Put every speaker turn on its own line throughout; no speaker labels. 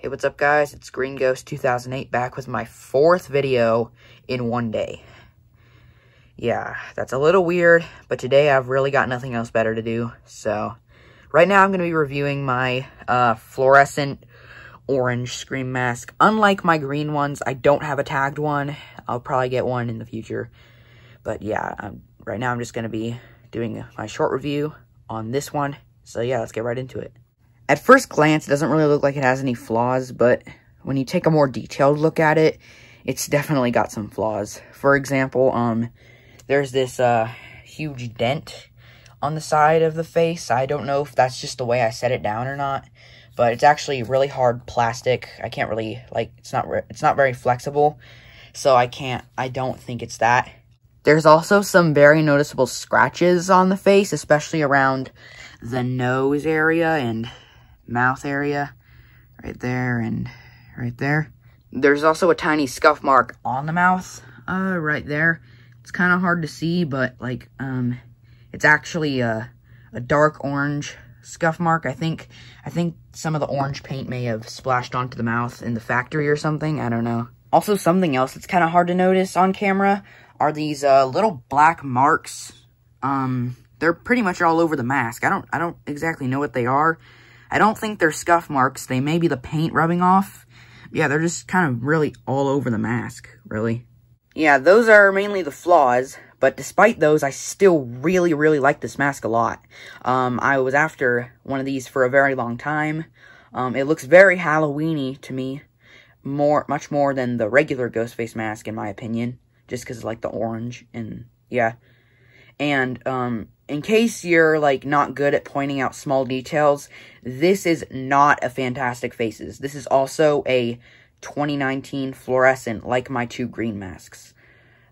Hey, what's up guys? It's Green Ghost 2008 back with my fourth video in one day. Yeah, that's a little weird, but today I've really got nothing else better to do. So, right now I'm going to be reviewing my uh, fluorescent orange scream mask. Unlike my green ones, I don't have a tagged one. I'll probably get one in the future. But yeah, I'm, right now I'm just going to be doing my short review on this one. So yeah, let's get right into it. At first glance, it doesn't really look like it has any flaws, but when you take a more detailed look at it, it's definitely got some flaws. For example, um, there's this, uh, huge dent on the side of the face. I don't know if that's just the way I set it down or not, but it's actually really hard plastic. I can't really, like, it's not, it's not very flexible, so I can't, I don't think it's that. There's also some very noticeable scratches on the face, especially around the nose area and mouth area right there and right there. There's also a tiny scuff mark on the mouth uh, right there. It's kind of hard to see, but like um, it's actually a, a dark orange scuff mark. I think I think some of the orange paint may have splashed onto the mouth in the factory or something. I don't know. Also, something else that's kind of hard to notice on camera are these uh, little black marks. Um, they're pretty much all over the mask. I don't I don't exactly know what they are. I don't think they're scuff marks. They may be the paint rubbing off. Yeah, they're just kind of really all over the mask, really. Yeah, those are mainly the flaws, but despite those, I still really, really like this mask a lot. Um, I was after one of these for a very long time. Um, it looks very Halloweeny to me, more, much more than the regular ghost face mask, in my opinion, just because like the orange and yeah. And um, in case you're like not good at pointing out small details, this is not a Fantastic Faces. This is also a 2019 fluorescent like my two green masks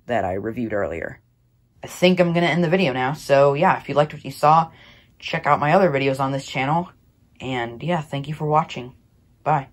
that I reviewed earlier. I think I'm going to end the video now. So yeah, if you liked what you saw, check out my other videos on this channel. And yeah, thank you for watching. Bye.